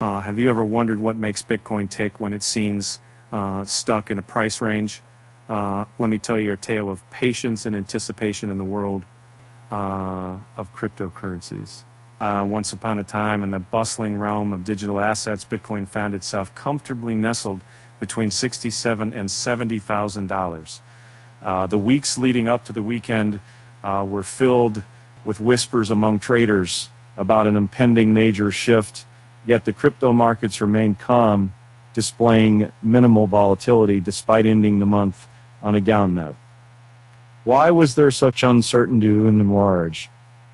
Uh, have you ever wondered what makes Bitcoin tick when it seems uh, stuck in a price range? Uh, let me tell you a tale of patience and anticipation in the world uh, of cryptocurrencies. Uh, once upon a time, in the bustling realm of digital assets, Bitcoin found itself comfortably nestled between sixty-seven and seventy thousand dollars. Uh, the weeks leading up to the weekend were filled with whispers among traders about an impending major shift. Yet the crypto markets remained calm, displaying minimal volatility despite ending the month on a down note. Why was there such uncertainty in the large?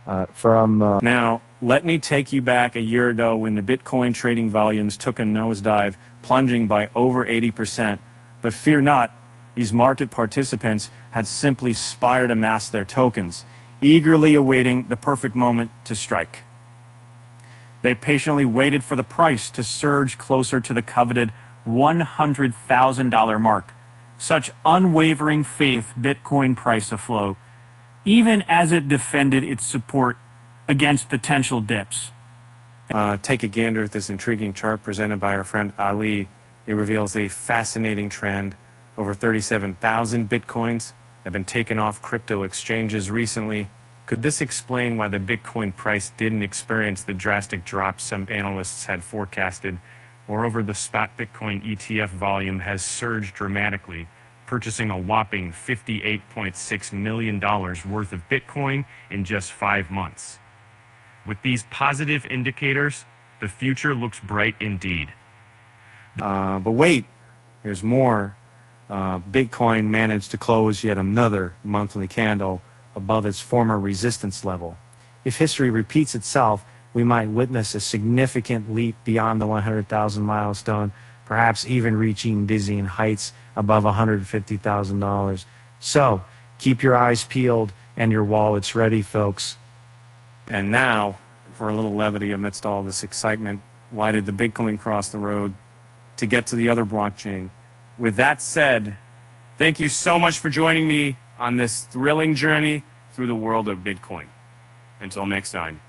Uh, from uh, now, let me take you back a year ago when the Bitcoin trading volumes took a nosedive, plunging by over 80%. But fear not, these market participants had simply spired amass their tokens, eagerly awaiting the perfect moment to strike. They patiently waited for the price to surge closer to the coveted $100,000 mark. Such unwavering faith Bitcoin price afloat, even as it defended its support against potential dips. Uh, take a gander at this intriguing chart presented by our friend Ali. It reveals a fascinating trend. Over 37,000 bitcoins have been taken off crypto exchanges recently. Could this explain why the Bitcoin price didn't experience the drastic drop some analysts had forecasted? Moreover, the spot Bitcoin ETF volume has surged dramatically, purchasing a whopping $58.6 million worth of Bitcoin in just five months. With these positive indicators, the future looks bright indeed. Uh, but wait, there's more. Uh, Bitcoin managed to close yet another monthly candle above its former resistance level. If history repeats itself, we might witness a significant leap beyond the 100,000 milestone, perhaps even reaching dizzying heights above $150,000. So, keep your eyes peeled and your wallets ready, folks. And now, for a little levity amidst all this excitement, why did the Bitcoin cross the road to get to the other blockchain? With that said, thank you so much for joining me on this thrilling journey through the world of Bitcoin. Until next time.